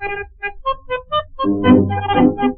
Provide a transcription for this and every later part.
Thank you.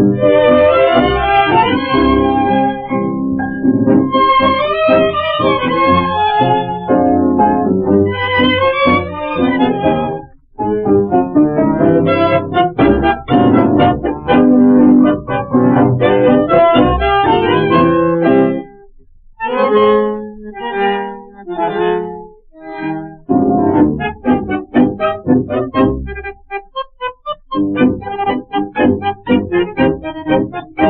Thank you. Música